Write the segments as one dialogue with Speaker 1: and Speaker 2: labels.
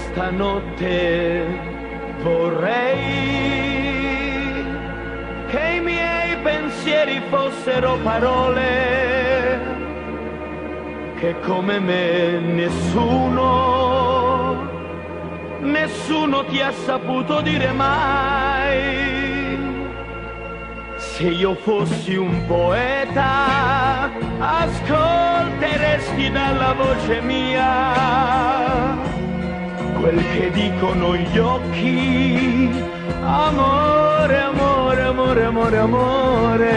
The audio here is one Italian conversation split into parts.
Speaker 1: Questa notte vorrei che i miei pensieri fossero parole che come me nessuno, nessuno ti ha saputo dire mai. Se io fossi un poeta, ascolteresti dalla voce mia quel che dicono gli occhi. Amore, amore, amore, amore, amore.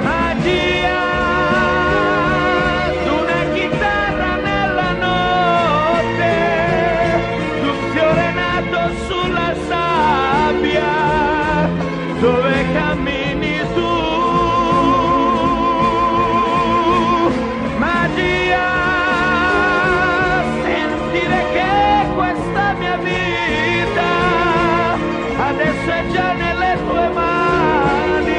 Speaker 1: Magia d'una chitarra nella notte, d'un fiore nato sulla sabbia, dove questa mia vita adesso è già nelle tue mani.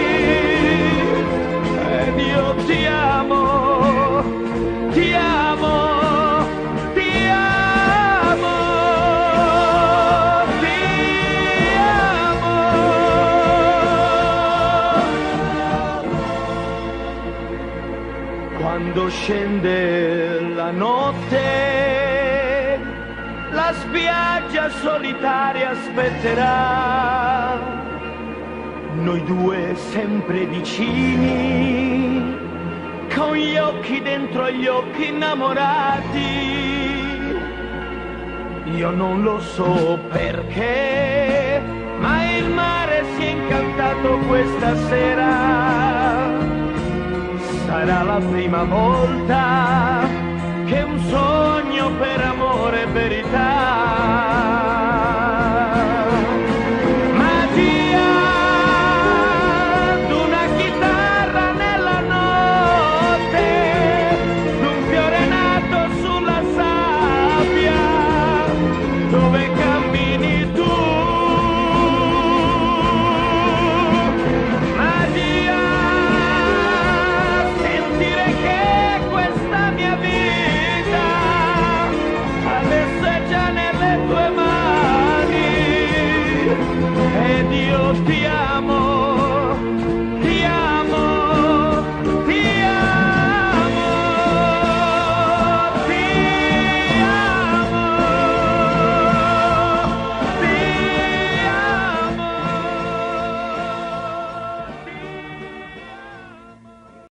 Speaker 1: Ed io ti amo, ti amo, ti amo, ti amo. Quando scende la notte, spiaggia solitaria aspetterà. Noi due sempre vicini, con gli occhi dentro gli occhi innamorati. Io non lo so perché, ma il mare si è incantato questa sera. Sarà la prima volta che un sogno per amore e verità